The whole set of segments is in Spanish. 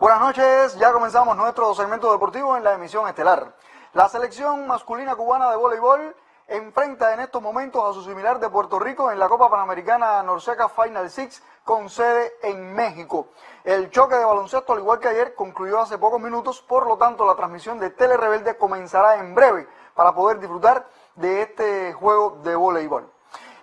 Buenas noches, ya comenzamos nuestro segmento deportivo en la emisión estelar. La selección masculina cubana de voleibol enfrenta en estos momentos a su similar de Puerto Rico en la Copa Panamericana Norseca Final Six con sede en México. El choque de baloncesto, al igual que ayer, concluyó hace pocos minutos, por lo tanto la transmisión de Tele Rebelde comenzará en breve para poder disfrutar de este juego de voleibol.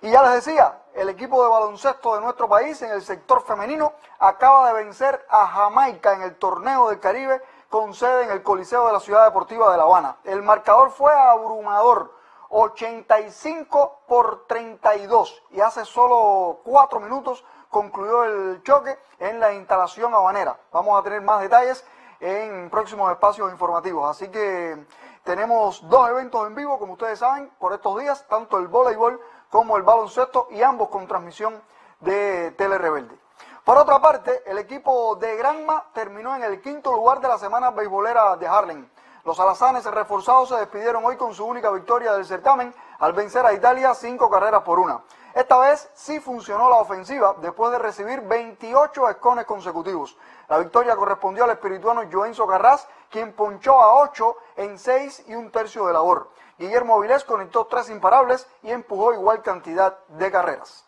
Y ya les decía, el equipo de baloncesto de nuestro país en el sector femenino acaba de vencer a Jamaica en el torneo del Caribe con sede en el Coliseo de la Ciudad Deportiva de La Habana. El marcador fue abrumador, 85 por 32 y hace solo cuatro minutos concluyó el choque en la instalación habanera. Vamos a tener más detalles en próximos espacios informativos. Así que tenemos dos eventos en vivo, como ustedes saben, por estos días, tanto el voleibol como el baloncesto y ambos con transmisión de Tele Rebelde. Por otra parte, el equipo de Granma terminó en el quinto lugar de la semana beisbolera de Harlem. Los alazanes reforzados se despidieron hoy con su única victoria del certamen al vencer a Italia cinco carreras por una. Esta vez sí funcionó la ofensiva después de recibir 28 escones consecutivos. La victoria correspondió al espirituano Joenzo Carras, quien ponchó a 8 en 6 y un tercio de labor. Guillermo Vilés conectó tres imparables y empujó igual cantidad de carreras.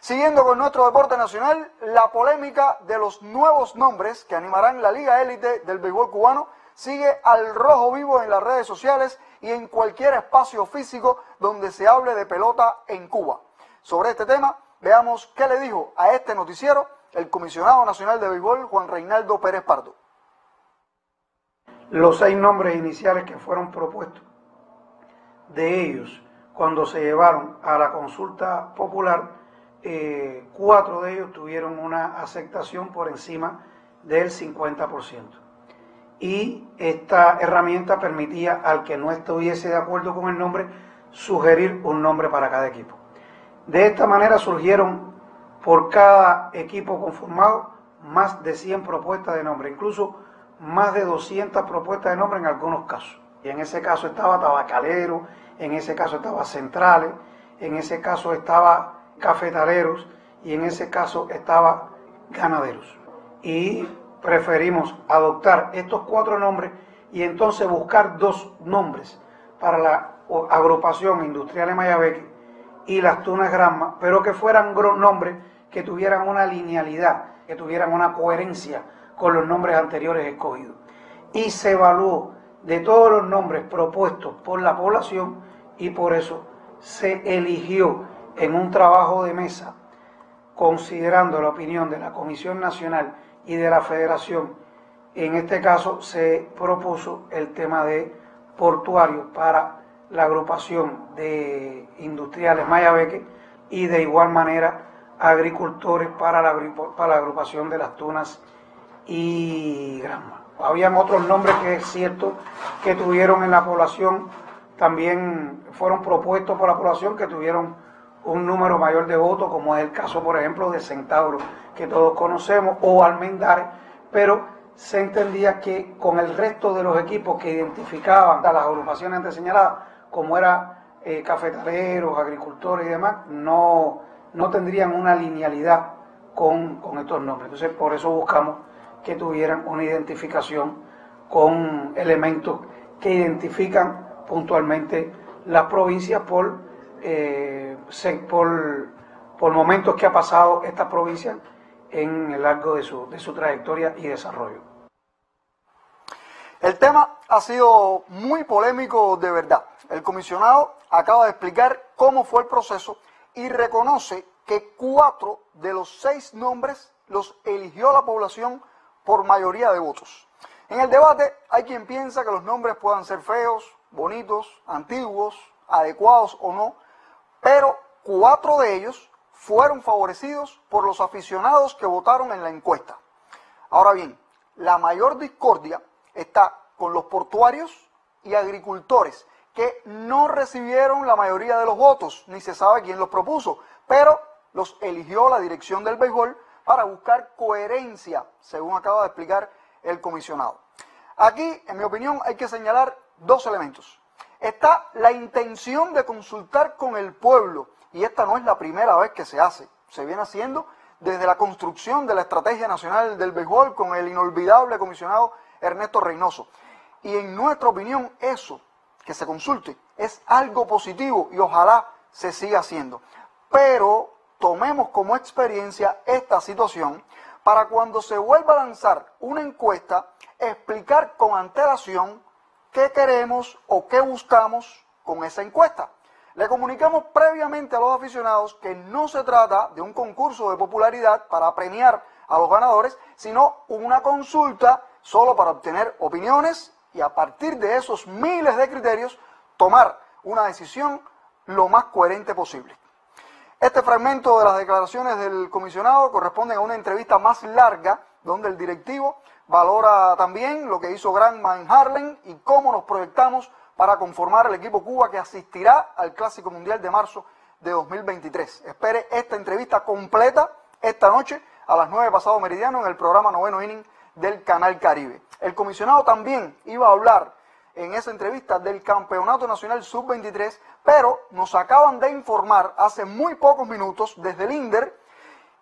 Siguiendo con nuestro deporte nacional, la polémica de los nuevos nombres que animarán la Liga Élite del béisbol cubano sigue al rojo vivo en las redes sociales y en cualquier espacio físico donde se hable de pelota en Cuba. Sobre este tema, veamos qué le dijo a este noticiero el comisionado nacional de béisbol Juan Reinaldo Pérez Pardo. Los seis nombres iniciales que fueron propuestos de ellos, cuando se llevaron a la consulta popular, eh, cuatro de ellos tuvieron una aceptación por encima del 50%. Y esta herramienta permitía al que no estuviese de acuerdo con el nombre sugerir un nombre para cada equipo. De esta manera surgieron por cada equipo conformado más de 100 propuestas de nombre, incluso más de 200 propuestas de nombre en algunos casos. Y en ese caso estaba Tabacalero, en ese caso estaba Centrales, en ese caso estaba Cafetaleros y en ese caso estaba Ganaderos. Y preferimos adoptar estos cuatro nombres y entonces buscar dos nombres para la agrupación industrial de Mayabeque y las Tunas Granma, pero que fueran nombres que tuvieran una linealidad, que tuvieran una coherencia con los nombres anteriores escogidos. Y se evaluó de todos los nombres propuestos por la población y por eso se eligió en un trabajo de mesa, considerando la opinión de la Comisión Nacional y de la Federación, en este caso se propuso el tema de portuarios para la agrupación de industriales Mayabeque y de igual manera agricultores para la, para la agrupación de las tunas y Granma. Habían otros nombres que es cierto que tuvieron en la población, también fueron propuestos por la población que tuvieron un número mayor de votos, como es el caso, por ejemplo, de Centauro, que todos conocemos, o Almendares, pero se entendía que con el resto de los equipos que identificaban a las agrupaciones antes señaladas, como era eh, cafetaleros, agricultores y demás, no, no tendrían una linealidad con, con estos nombres. Entonces, por eso buscamos que tuvieran una identificación con elementos que identifican puntualmente las provincias por, eh, por, por, momentos que ha pasado esta provincia en el largo de su, de su trayectoria y desarrollo. El tema ha sido muy polémico de verdad. El comisionado acaba de explicar cómo fue el proceso y reconoce que cuatro de los seis nombres los eligió la población por mayoría de votos. En el debate hay quien piensa que los nombres puedan ser feos, bonitos, antiguos, adecuados o no, pero cuatro de ellos fueron favorecidos por los aficionados que votaron en la encuesta. Ahora bien, la mayor discordia está con los portuarios y agricultores, que no recibieron la mayoría de los votos, ni se sabe quién los propuso, pero los eligió la dirección del béisbol para buscar coherencia, según acaba de explicar el comisionado. Aquí, en mi opinión, hay que señalar dos elementos. Está la intención de consultar con el pueblo, y esta no es la primera vez que se hace, se viene haciendo desde la construcción de la Estrategia Nacional del Béisbol con el inolvidable comisionado Ernesto Reynoso. Y en nuestra opinión eso, que se consulte, es algo positivo y ojalá se siga haciendo. Pero tomemos como experiencia esta situación para cuando se vuelva a lanzar una encuesta, explicar con antelación qué queremos o qué buscamos con esa encuesta. Le comunicamos previamente a los aficionados que no se trata de un concurso de popularidad para premiar a los ganadores, sino una consulta solo para obtener opiniones y a partir de esos miles de criterios tomar una decisión lo más coherente posible. Este fragmento de las declaraciones del comisionado corresponde a una entrevista más larga donde el directivo valora también lo que hizo Granma en Harlem y cómo nos proyectamos para conformar el equipo Cuba que asistirá al Clásico Mundial de marzo de 2023. Espere esta entrevista completa esta noche a las 9 pasado meridiano en el programa Noveno Inning del Canal Caribe. El comisionado también iba a hablar en esa entrevista del Campeonato Nacional Sub-23, pero nos acaban de informar hace muy pocos minutos desde el INDER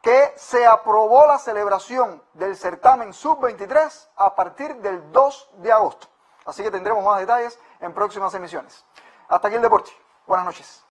que se aprobó la celebración del certamen Sub-23 a partir del 2 de agosto. Así que tendremos más detalles en próximas emisiones. Hasta aquí el deporte. Buenas noches.